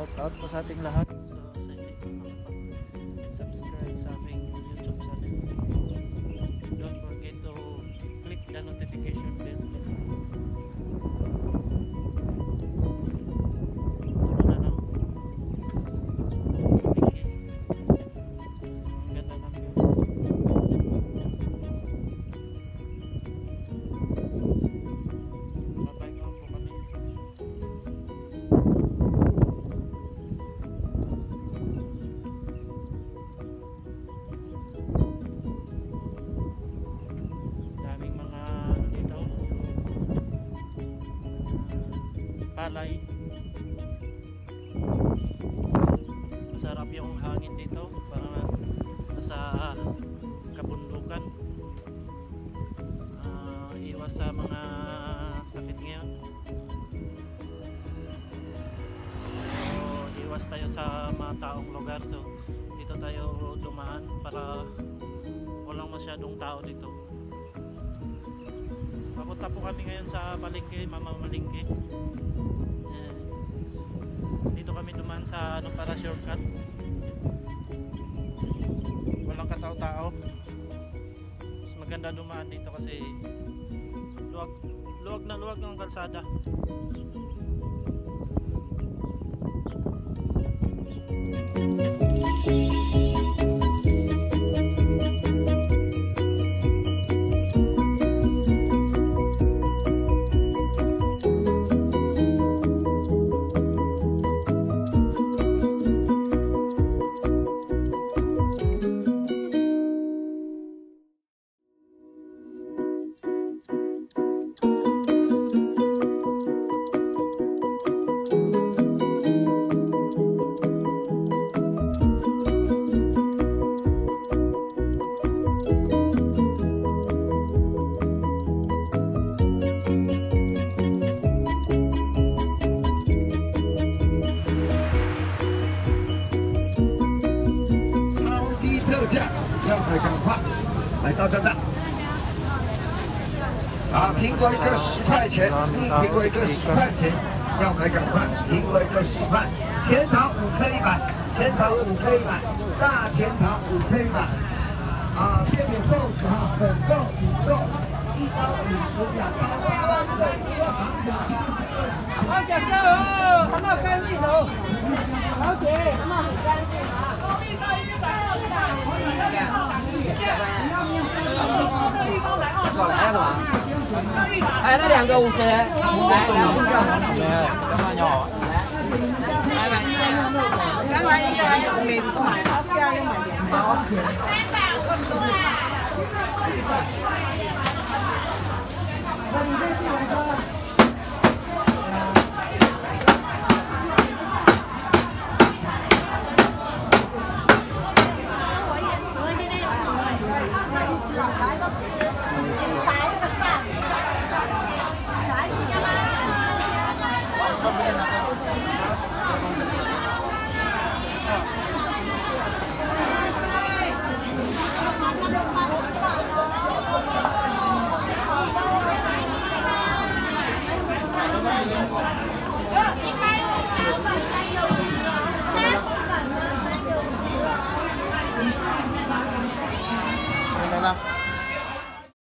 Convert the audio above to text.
shout out po sa ating lahat. So palay masarap yung hangin dito parang nasa kabundukan. Ah, iwas sa mga sakit ngayon. So iwas tayo sa mga taong lugar. So dito tayo dumaan para walang masyadong tao dito Papunta po kami ngayon sa Palengke, Mama Malengke. Eh, dito kami dumaan sa ano para shortcut. Walang katao-tao. Mas maganda dumaan dito kasi luwag, luwag na luwag ng kalsada. 来到这的。啊，苹果一个十块钱，苹果一个十块钱，要买赶快，苹果一个十块，甜桃五颗一百，甜桃五颗一百，大甜桃五颗一百。啊，片面豆腐哈，粉豆、米豆，一包五十，两包八十，糖酒八十二十。好，姐姐哦，还没有干净哦。老姐，Ê, nó đèn đủ xe. nhỏ. Cái này mình sẽ học ra nhưng mà nó.